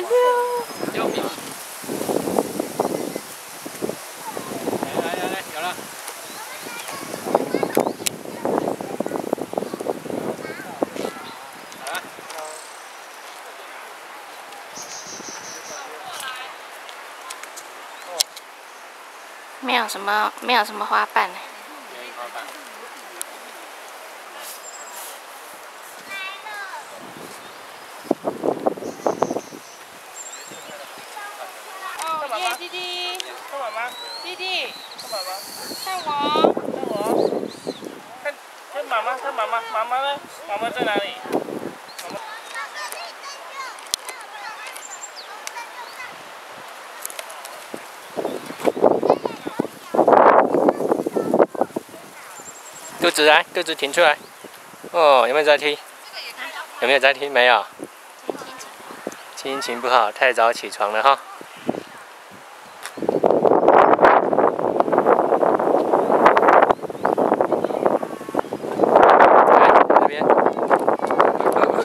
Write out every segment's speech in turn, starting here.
溜溜。六米。来来来，有了。好了。没有什么，没有什么花瓣。没有花瓣。哦耶，弟弟，看妈妈，弟看妈妈，看我，看我，看看妈妈，看妈妈，妈妈呢？妈妈在哪里？肚子来，肚子挺出来。哦，有没有在听？有没有在听？没有。心情不好，太早起床了哈。来这边。哦，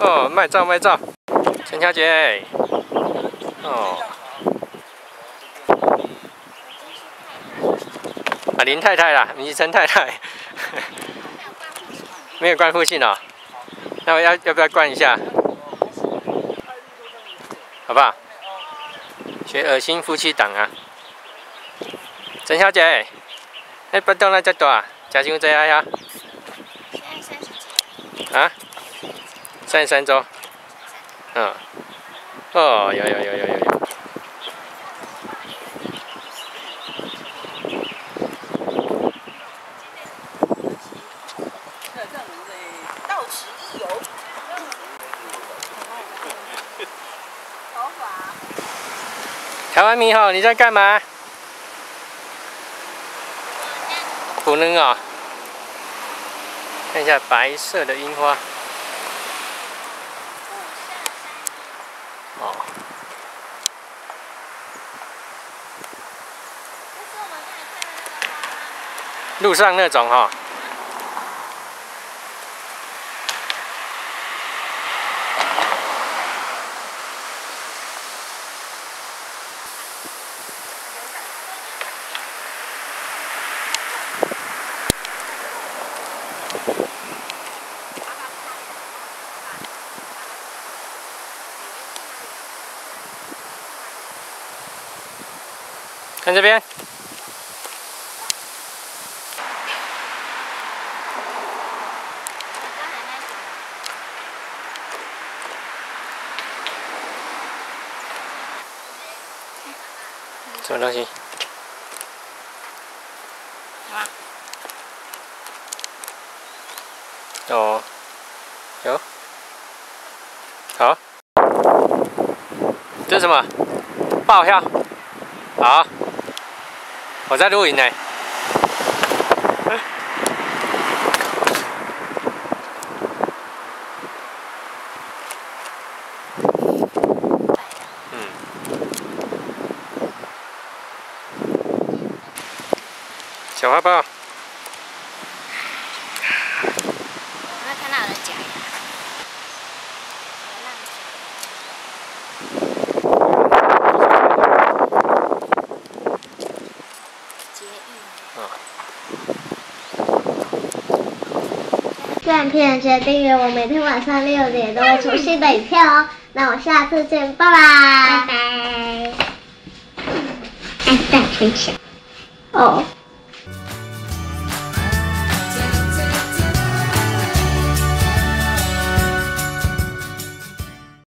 哦，卖照卖照，陈小姐。哦。啊，林太太啦，你是陈太太。没有关父亲哦。那我要要不要关一下？好不好？学恶心夫妻档啊！陈小姐，哎，不动那只多啊，家境怎样呀？啊？三十三周。嗯。哦，有有有有有有。到此一游。台湾猕猴，你在干嘛？不能啊！看一下白色的樱花。哦。路上那种哈。看这边。什么东西？哦，有，好，这是什么？爆笑，好，我在录影呢。嗯。小花豹。有没有看到我的假牙？捷运。看片记得订阅我，每天晚上六点都会出新的影片哦。那我下次见，拜拜。拜拜。爱赞分享。哦。